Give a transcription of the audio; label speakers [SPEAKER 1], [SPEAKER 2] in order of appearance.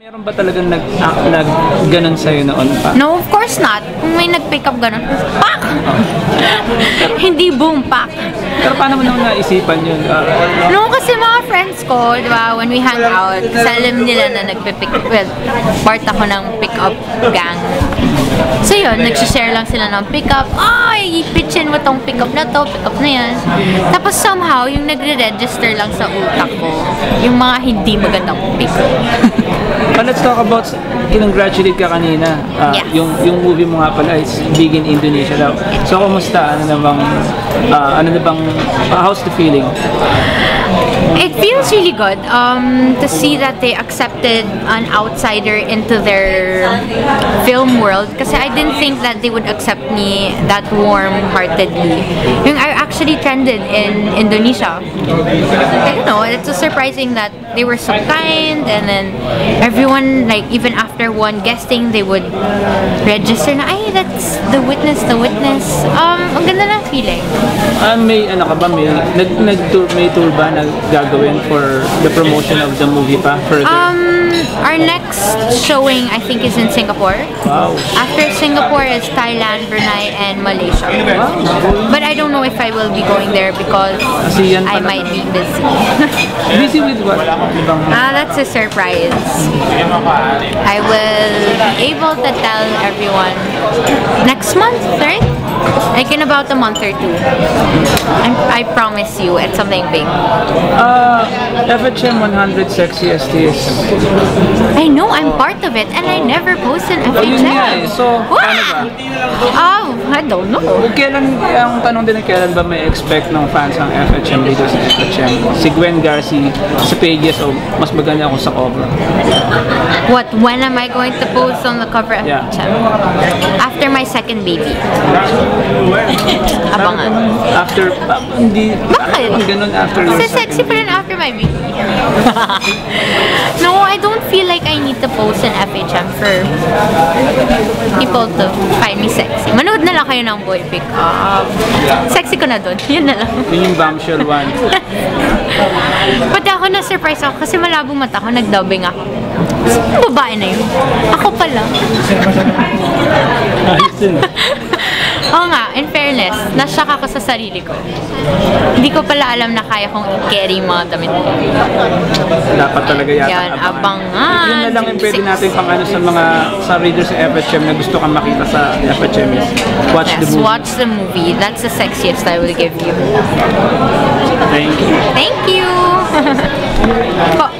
[SPEAKER 1] Meron ba talagang nag, ah, nag ganun sa'yo noon pa?
[SPEAKER 2] No, of course not. Kung may nag-pick up ganun, pak! Hindi boom, pak.
[SPEAKER 1] Pero paano mo naman naisipan yun? Ah,
[SPEAKER 2] No, kasi mga friends ko, di ba, when we hang out, kasi alam nila na nagpipick, well, part ako ng pick-up gang. So yun, nagsishare lang sila ng pick-up. Ay, pitchin mo tong pick-up na to, pick-up na yan. Tapos somehow, yung nagre-register lang sa utak ko, yung mga hindi magandang pick-up.
[SPEAKER 1] but let's talk about, kinongratulate ka kanina. Ah,
[SPEAKER 2] Yes.
[SPEAKER 1] yung, yung movie mo nga pala is big in Indonesia daw. So, kumusta? Ano na bang, ah, ano na bang, ah, how's the feeling?
[SPEAKER 2] It feels really good um, to see that they accepted an outsider into their film world kasi I didn't think that they would accept me that warm-heartedly. I actually trended in Indonesia. I don't know, it's so surprising that they were so kind and then everyone, like even after one guesting, they would register na, ay, that's the witness, the witness. Um, ang ganda ng feeling.
[SPEAKER 1] Ah, may ano ka ba? May, nag, nag may tour ba na gagawin for the promotion of the movie pa? Further?
[SPEAKER 2] Um, our next showing, I think, is in Singapore.
[SPEAKER 1] wow.
[SPEAKER 2] After Singapore is Thailand, Brunei, and Malaysia. But I don't know if I will be going there because I might be busy.
[SPEAKER 1] Busy with what?
[SPEAKER 2] Ah, that's a surprise. I will be able to tell everyone next month, right? Like in about a month or two. I'm, I promise you, it's something big.
[SPEAKER 1] Ah, FHM 100 Sexiest is
[SPEAKER 2] I know I'm part of it, and I never posted a
[SPEAKER 1] Oh, yun nga eh.
[SPEAKER 2] picture.
[SPEAKER 1] So, paano ba?
[SPEAKER 2] Oh, I don't know.
[SPEAKER 1] Kailan, ang tanong din kailan ba may expect ng fans ang FHM dito sa FHM? Si Gwen Garci sa pages o mas maganda ako sa cover?
[SPEAKER 2] What? When am I going to post on the cover of
[SPEAKER 1] Yeah.
[SPEAKER 2] HM? After my second baby. Abangan.
[SPEAKER 1] After, hindi,
[SPEAKER 2] Bakit?
[SPEAKER 1] ang ganun after your
[SPEAKER 2] Kasi sexy pa rin after my baby. no, I don't like to post an FHM for people to find me sexy. Manood na lang kayo ng boy pick up. Sexy ko na doon. Yun na lang.
[SPEAKER 1] Yun yung bombshell one.
[SPEAKER 2] Pati ako na-surprise ako kasi malabong mata ako, nag-dubbing ako. Sino babae na yun? Ako pala. Oo nga, in fairness, nashock ako sa sarili ko. Hindi ko pala alam na kaya kong i-carry mga damit ko.
[SPEAKER 1] Dapat talaga yata
[SPEAKER 2] Yan, abangan.
[SPEAKER 1] Yun na lang yung pwede natin pang ano sa mga sa readers sa FHM na gusto kang makita sa FHM is watch the
[SPEAKER 2] Yes,
[SPEAKER 1] movie.
[SPEAKER 2] watch the movie. That's the sexiest I will give you.
[SPEAKER 1] Thank you.
[SPEAKER 2] Thank you! po.